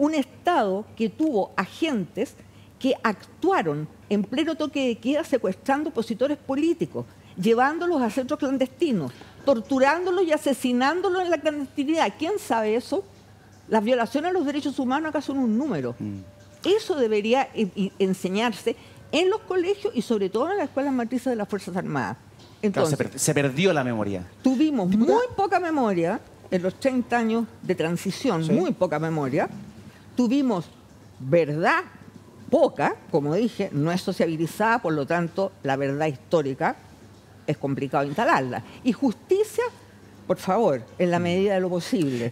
un Estado que tuvo agentes que actuaron en pleno toque de queda secuestrando opositores políticos, llevándolos a centros clandestinos, torturándolos y asesinándolos en la clandestinidad. ¿Quién sabe eso? Las violaciones a los derechos humanos acá son un número. Mm. Eso debería enseñarse en los colegios y sobre todo en las escuelas matrices de las Fuerzas Armadas. Entonces, se, perdió la memoria. Tuvimos muy poca memoria en los 30 años de transición, muy poca memoria. Tuvimos verdad poca, como dije, no es sociabilizada, por lo tanto, la verdad histórica es complicado instalarla. Y justicia, por favor, en la medida de lo posible.